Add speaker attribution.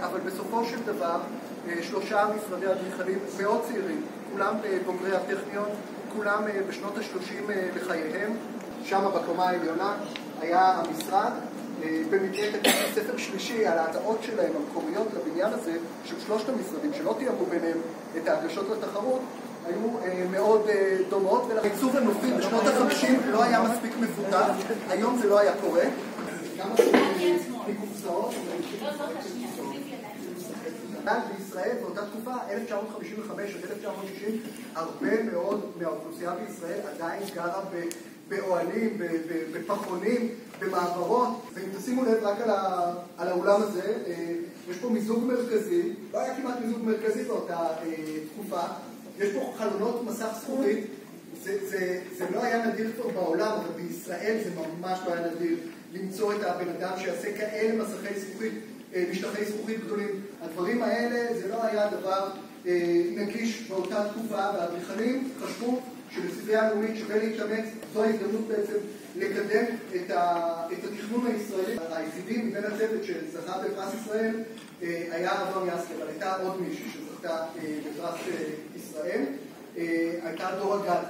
Speaker 1: אבל בסופו של דבר שלושה משרדי אדריכלים מאוד צעירים, כולם בוגרי הטכניון, כולם בשנות ה-30 לחייהם, שם בקומה העליונה היה המשרד, במקרה כתבתי ספר שלישי על ההצעות שלהם המקוריות לבניין הזה של שלושת המשרדים שלא תיאמו ביניהם את ההגשות לתחרות היו מאוד דומות ולעיצוב הנופי בשנות ה-50 לא היה מספיק מפותח, היום זה לא היה קורה גם מקופסאות בישראל באותה תקופה, 1955 עד 1960, הרבה מאוד מהאוכלוסייה בישראל עדיין גרה באוהלים, בפחונים, במעברות. ואם תשימו לב רק על האולם הזה, יש פה מיזוג מרכזי, לא היה כמעט מיזוג מרכזי באותה תקופה. יש פה חלונות מסך זכוכית. זה לא היה נדיר כבר בעולם, אבל בישראל זה ממש לא היה נדיר למצוא את הבן אדם שיעשה כאלה מסכי זכוכית, משטחי זכוכית גדולים. הדברים האלה, זה לא היה דבר נגיש באותה תקופה והאדריכלים חשבו שבספרייה הלאומית שווה להתאמץ זו ההזדמנות בעצם לקדם את התכנון הישראלי. היחידי מבין הצוות שזכה בפרס ישראל היה אברהם יסקי, אבל הייתה עוד מישהי שזכתה בפרס ישראל. הייתה דורה גד